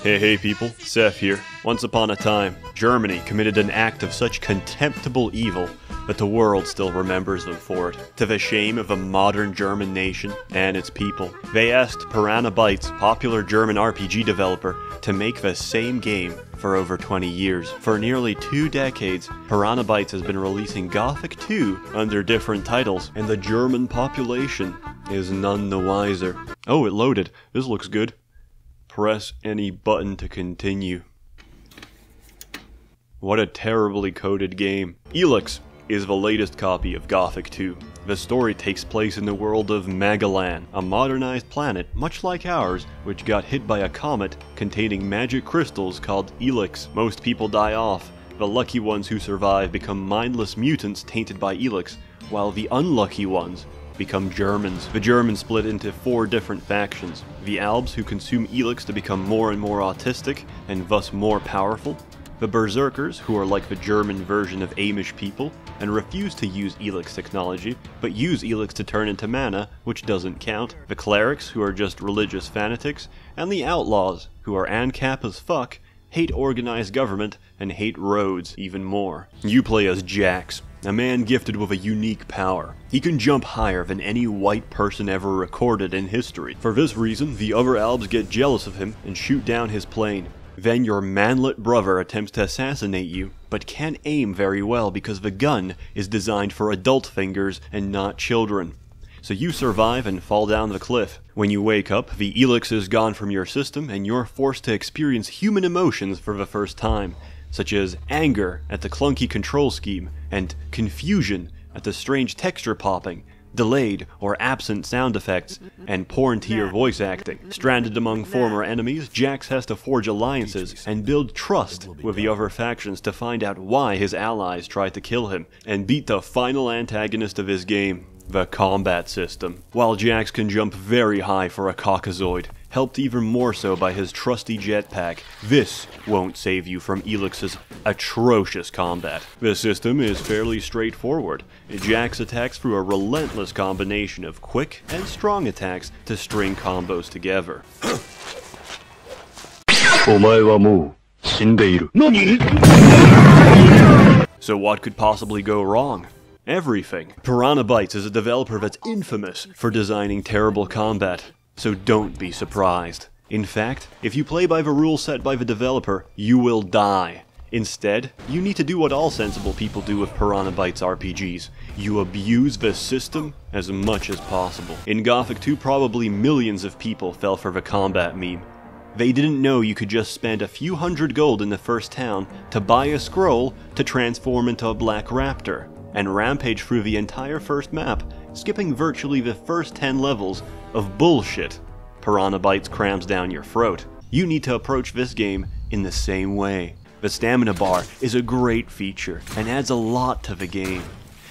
Hey, hey, people. Sseth here. Once upon a time, Germany committed an act of such contemptible evil that the world still remembers them for it, to the shame of a modern German nation and its people. They asked Piranha Bytes, popular German RPG developer, to make the same game for over 20 years. For nearly two decades, Piranha Bytes has been releasing Gothic 2 under different titles, and the German population is none the wiser. Oh, it loaded. This looks good. Press any button to continue. What a terribly coded game. Elex is the latest copy of Gothic 2. The story takes place in the world of Magalan, a modernized planet much like ours, which got hit by a comet containing magic crystals called Elex. Most people die off. The lucky ones who survive become mindless mutants tainted by Elex, while the unlucky ones become Germans. The Germans split into four different factions. The Albs, who consume Elex to become more and more autistic, and thus more powerful the Berserkers, who are like the German version of Amish people, and refuse to use Elex technology, but use Elex to turn into mana, which doesn't count, the Clerics, who are just religious fanatics, and the Outlaws, who are ANCAP as fuck, hate organized government, and hate roads even more. You play as Jax, a man gifted with a unique power. He can jump higher than any white person ever recorded in history. For this reason, the other Albs get jealous of him and shoot down his plane. Then your manlet brother attempts to assassinate you, but can't aim very well because the gun is designed for adult fingers and not children. So you survive and fall down the cliff. When you wake up, the elex is gone from your system and you're forced to experience human emotions for the first time, such as anger at the clunky control scheme and confusion at the strange texture popping delayed or absent sound effects, and porn tier voice acting. Stranded among former enemies, Jax has to forge alliances and build trust with the other factions to find out why his allies tried to kill him, and beat the final antagonist of his game, the combat system. While Jax can jump very high for a Caucasoid, helped even more so by his trusty jetpack, this won't save you from Elex's atrocious combat. The system is fairly straightforward. Jax attacks through a relentless combination of quick and strong attacks to string combos together. So what could possibly go wrong? Everything. Piranha Bytes is a developer that's infamous for designing terrible combat, so don't be surprised. In fact, if you play by the rules set by the developer, you will die. Instead, you need to do what all sensible people do with Piranha Bytes RPGs. You abuse the system as much as possible. In Gothic 2, probably millions of people fell for the combat meme. They didn't know you could just spend a few hundred gold in the first town to buy a scroll to transform into a black raptor, and rampage through the entire first map, skipping virtually the first 10 levels of bullshit Piranha Bytes crams down your throat. You need to approach this game in the same way. The stamina bar is a great feature and adds a lot to the game.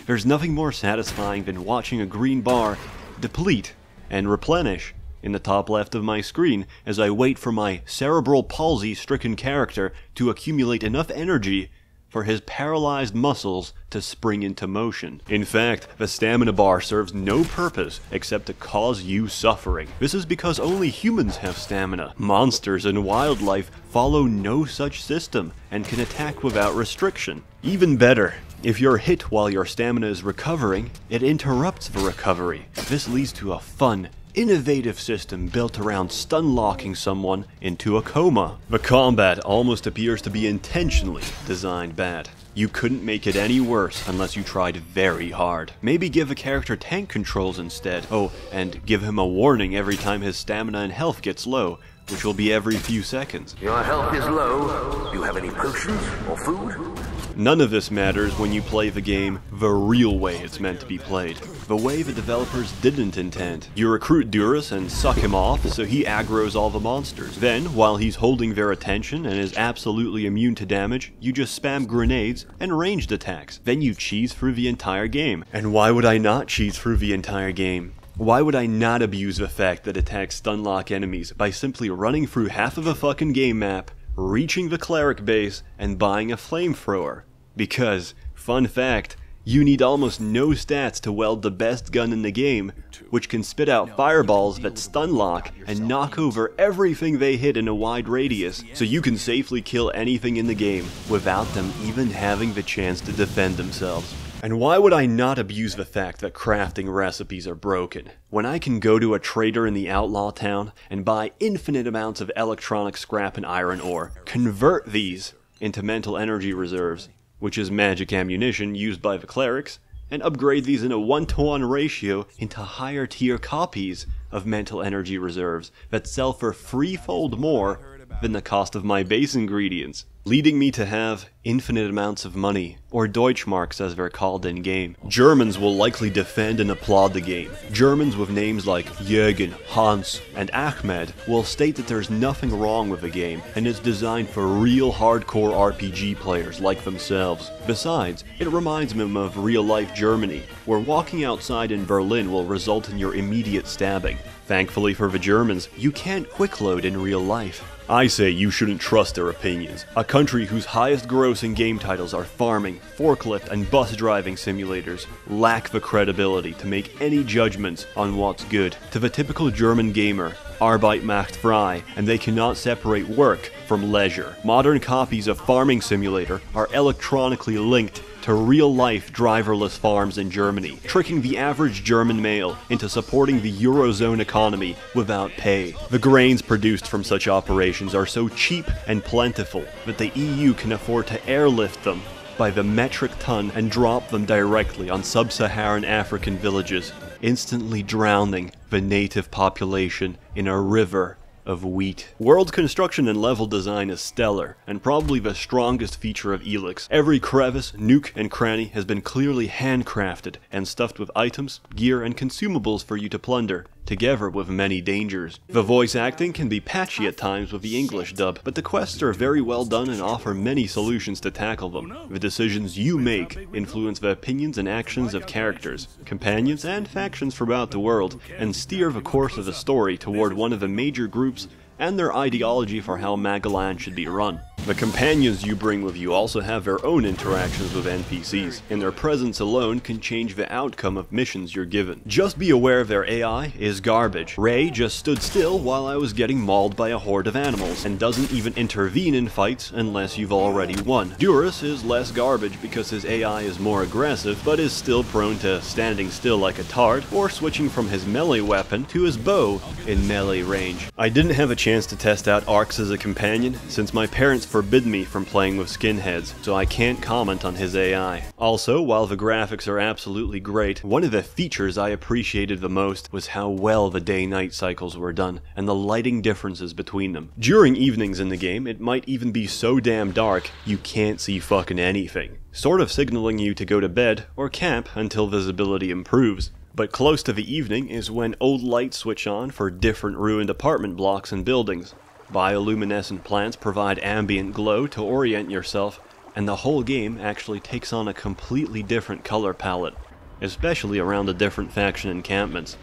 There's nothing more satisfying than watching a green bar deplete and replenish in the top left of my screen as I wait for my cerebral palsy stricken character to accumulate enough energy for his paralyzed muscles to spring into motion. In fact, the stamina bar serves no purpose except to cause you suffering. This is because only humans have stamina. Monsters and wildlife follow no such system and can attack without restriction. Even better, if you're hit while your stamina is recovering, it interrupts the recovery. This leads to a fun, innovative system built around stun locking someone into a coma. The combat almost appears to be intentionally designed bad. You couldn't make it any worse unless you tried very hard. Maybe give a character tank controls instead. Oh, and give him a warning every time his stamina and health gets low, which will be every few seconds. Your health is low. Do you have any potions or food? None of this matters when you play the game the real way it's meant to be played. The way the developers didn't intend. You recruit Duras and suck him off so he aggroes all the monsters. Then, while he's holding their attention and is absolutely immune to damage, you just spam grenades and ranged attacks. Then you cheese through the entire game. And why would I not cheese through the entire game? Why would I not abuse the fact that attacks stunlock enemies by simply running through half of a fucking game map, reaching the cleric base, and buying a flamethrower? Because, fun fact, You need almost no stats to weld the best gun in the game, which can spit out fireballs that stun lock and knock over everything they hit in a wide radius, so you can safely kill anything in the game without them even having the chance to defend themselves. And why would I not abuse the fact that crafting recipes are broken, when I can go to a trader in the outlaw town and buy infinite amounts of electronic scrap and iron ore, convert these into mental energy reserves, which is magic ammunition used by the clerics, and upgrade these in a 1 to 1 ratio into higher tier copies of mental energy reserves that sell for threefold more than the cost of my base ingredients leading me to have infinite amounts of money, or Deutschmarks as they're called in game. Germans will likely defend and applaud the game. Germans with names like Jürgen, Hans, and Ahmed will state that there's nothing wrong with the game, and it's designed for real hardcore RPG players like themselves. Besides, it reminds them of real life Germany, where walking outside in Berlin will result in your immediate stabbing. Thankfully for the Germans, you can't quickload in real life. I say you shouldn't trust their opinions. A country whose highest grossing game titles are farming, forklift, and bus driving simulators lack the credibility to make any judgments on what's good. To the typical German gamer, Arbeit macht frei, and they cannot separate work from leisure. Modern copies of Farming Simulator are electronically linked to real life driverless farms in Germany, tricking the average German male into supporting the Eurozone economy without pay. The grains produced from such operations are so cheap and plentiful that the EU can afford to airlift them by the metric ton and drop them directly on sub Saharan African villages, instantly drowning the native population in a river of wheat. World construction and level design is stellar, and probably the strongest feature of Elex. Every crevice, nook, and cranny has been clearly handcrafted and stuffed with items, gear, and consumables for you to plunder together with many dangers. The voice acting can be patchy at times with the English dub, but the quests are very well done and offer many solutions to tackle them. The decisions you make influence the opinions and actions of characters, companions, and factions throughout the world, and steer the course of the story toward one of the major groups and their ideology for how Magalan should be run. The companions you bring with you also have their own interactions with NPCs, and their presence alone can change the outcome of missions you're given. Just be aware their AI is garbage. Ray just stood still while I was getting mauled by a horde of animals, and doesn't even intervene in fights unless you've already won. Duras is less garbage because his AI is more aggressive, but is still prone to standing still like a tard, or switching from his melee weapon to his bow in melee range. I didn't have a chance to test out Arx as a companion, since my parents forbid me from playing with skinheads, so I can't comment on his AI. Also, while the graphics are absolutely great, one of the features I appreciated the most was how well the day-night cycles were done, and the lighting differences between them. During evenings in the game, it might even be so damn dark, you can't see fucking anything, sort of signaling you to go to bed or camp until visibility improves. But close to the evening is when old lights switch on for different ruined apartment blocks and buildings. Bioluminescent plants provide ambient glow to orient yourself, and the whole game actually takes on a completely different color palette, especially around the different faction encampments.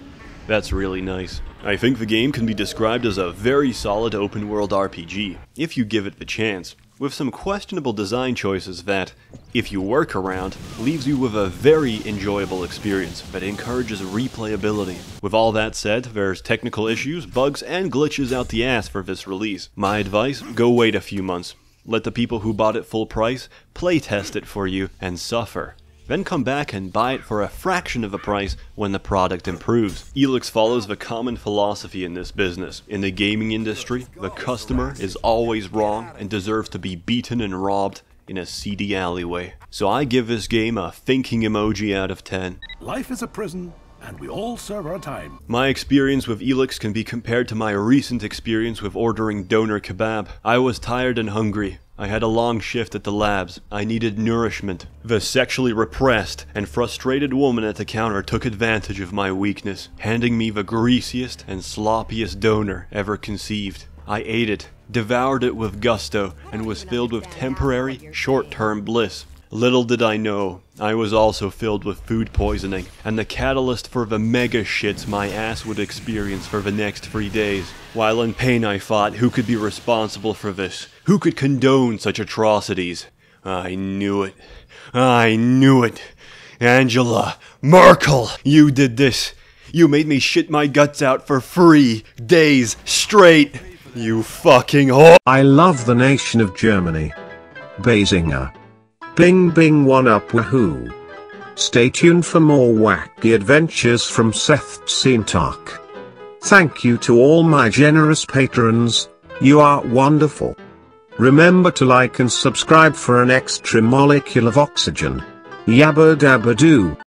That's really nice. I think the game can be described as a very solid open world RPG, if you give it the chance with some questionable design choices that, if you work around, leaves you with a very enjoyable experience that encourages replayability. With all that said, there's technical issues, bugs, and glitches out the ass for this release. My advice, go wait a few months. Let the people who bought it full price playtest it for you and suffer then come back and buy it for a fraction of the price when the product improves. Elex follows the common philosophy in this business. In the gaming industry, the customer is always wrong and deserves to be beaten and robbed in a seedy alleyway. So I give this game a thinking emoji out of 10. Life is a prison, and we all serve our time. My experience with Elex can be compared to my recent experience with ordering doner kebab. I was tired and hungry. I had a long shift at the labs. I needed nourishment. The sexually repressed and frustrated woman at the counter took advantage of my weakness, handing me the greasiest and sloppiest doner ever conceived. I ate it, devoured it with gusto, and was filled with temporary, short-term bliss. Little did I know, I was also filled with food poisoning, and the catalyst for the mega shits my ass would experience for the next three days. While in pain I thought, who could be responsible for this? Who could condone such atrocities? I knew it. I knew it. Angela Merkel, you did this. You made me shit my guts out for three days straight. You fucking whore. I love the nation of Germany. Basinger. Bing bing one up woohoo. Stay tuned for more wacky adventures from Sseth Tzeentach. Thank you to all my generous patrons, you are wonderful. Remember to like and subscribe for an extra molecule of oxygen. Yabba dabba doo.